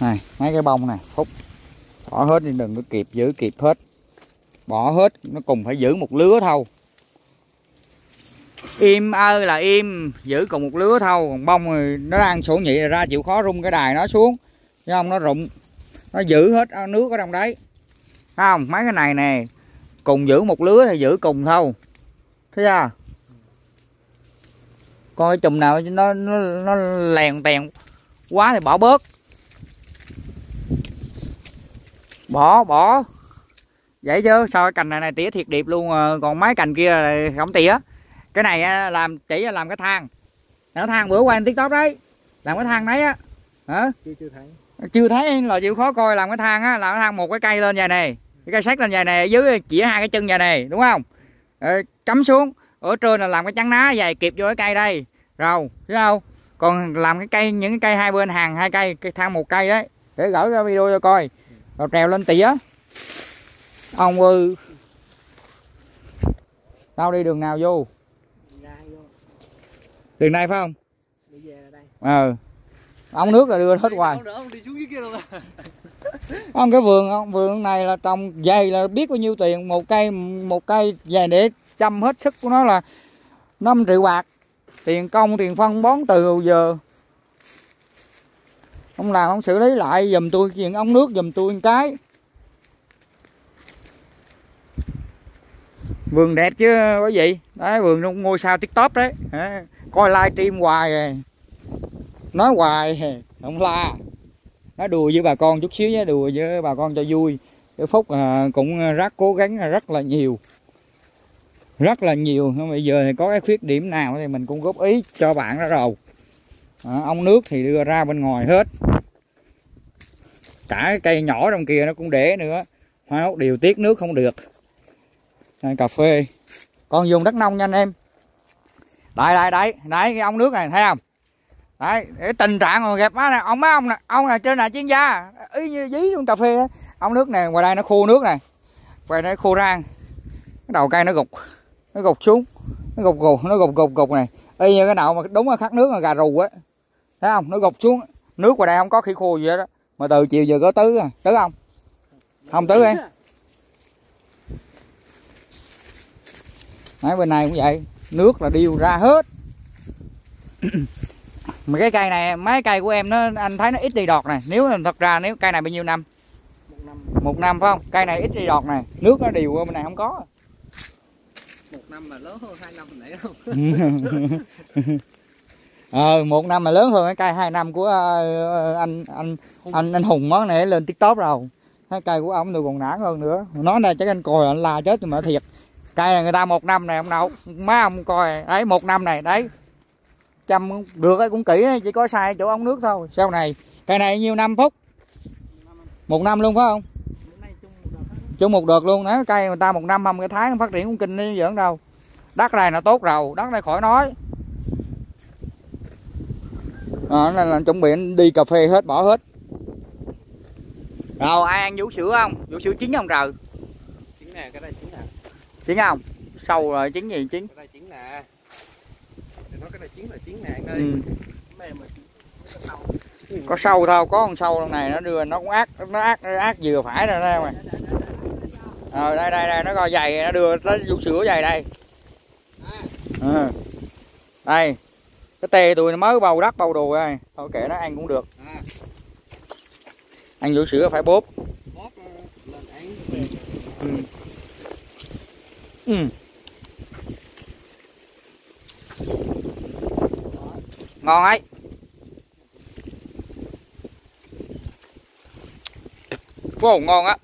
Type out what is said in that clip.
này mấy cái bông này phúc. Bỏ hết đi đừng có kịp giữ kịp hết. Bỏ hết nó cùng phải giữ một lứa thâu. im ơi là im giữ cùng một lứa thâu, còn bông thì nó đang sổ nhị ra chịu khó rung cái đài nó xuống. Chứ không nó rụng. Nó giữ hết nước ở trong đấy. Thấy không? Mấy cái này nè cùng giữ một lứa thì giữ cùng thâu, thấy chưa? Coi chùm nào nó nó nó lèn tèn quá thì bỏ bớt. Bỏ bỏ. Vậy chứ sao cái cành này này tỉa thiệt điệp luôn à. còn mấy cành kia là không tỉa. Cái này làm chỉ là làm cái thang. Nó thang bữa qua anh tiktok đấy. Làm cái thang đấy á. Hả? Chưa chưa thấy. Chưa thấy là chịu khó coi làm cái thang á làm cái thang một cái cây lên vậy này cái cây sắt lên vậy này ở dưới chỉ hai cái chân vậy này đúng không? Ờ, cắm xuống. Ở trên là làm cái chắn ná dày kịp vô cái cây đây. Rồi thấy không? Còn làm cái cây những cái cây hai bên hàng hai cây cái thang một cây đấy. Để gửi ra video cho coi rồi trèo lên tỉa. Ông ơi. Tao đi đường nào vô? Đường này phải không? Ờ. Ông nước là đưa hết hoài. Ông cái vườn, ông vườn này là trồng dày là biết bao nhiêu tiền. Một cây một cây dày để chăm hết sức của nó là 5 triệu bạc. Tiền công, tiền phân bón từ giờ ông làm ông xử lý lại giùm tôi chuyện ống nước giùm tôi một cái. Vườn đẹp chứ quý vị đấy vườn trong ngôi sao tiktok đấy. Coi livestream hoài rồi nói hoài à, không la. Nói đùa với bà con chút xíu nhé đùa với bà con cho vui. Cái phúc à, cũng à, rất cố gắng rất là nhiều. Rất là nhiều. Nhưng bây giờ thì có cái khuyết điểm nào thì mình cũng góp ý cho bạn đó rồi. À, ống nước thì đưa ra bên ngoài hết cả cái cây nhỏ trong kia nó cũng để nữa. Hoa hốt điều tiết nước không được. Đây, cà phê. Con dùng đất nông nha anh em. Đây đây đây. Đấy cái ống nước này thấy không? Đấy để tình trạng mà gặp má này ông mấy ông này ông này trên này chuyên gia. Ý như dí trong cà phê đó. ống nước này ngoài đây nó khô nước này. Ngoài đây khô rang. Cái đầu cây nó gục. Nó gục xuống. Nó gục gục nó gục gục gục này. Y như cái nào mà đúng là khát nước là gà rù á. Thấy không? Nó gục xuống. Nước ngoài đây không có khi khô gì hết đó mà từ chiều giờ có tứ à tứ không không tứ em Đấy, bên này cũng vậy nước là điêu ra hết. Mà cái cây này mấy cây của em nó anh thấy nó ít đi đọt này. Nếu thật ra nếu cây này bao nhiêu năm? Một năm, một năm phải không? Cây này ít đi đọt này. Nước nó đều bên này không có. Một năm mà lớn hơn hai năm nãy không ờ một năm mà lớn hơn cái cây hai năm của anh anh anh anh hùng món này lên tiktok rồi. Cái cây của ông được còn nản hơn nữa. Nói này chắc anh coi anh la chết mà thiệt. Cây này người ta một năm này ông đâu má ông coi đấy một năm này đấy. Chăm được ấy cũng kỹ chỉ có sai chỗ ống nước thôi. Sau này cây này nhiêu năm phút? Một năm luôn phải không? Chung một đợt luôn đó cây người ta một năm không cái thái phát triển cũng kinh như giỡn đâu. Đất này là tốt rồi đất này khỏi nói à, nên là chuẩn bị đi cà phê hết bỏ hết. Rồi ai ăn vú sữa không? Vú sữa chín không trời? Chín nè cái đây chín nè. Chín không? Sâu rồi chín gì chín? Cái đây chín nè. Nói cái này chín là chín nè ừ. có sâu thôi có con sâu trong này nó đưa nó cũng ác nó ác nó ác vừa phải rồi đây mà ờ đây đây đây nó coi dày nó đưa tới vú sữa dày đây. À. đây cái tê tôi nó mới bầu đất bầu đồ rồi thôi kệ nó ăn cũng được à. ăn vú sữa phải bóp bóp lên ăn ừ. ừ. ngon ấy vô ngon á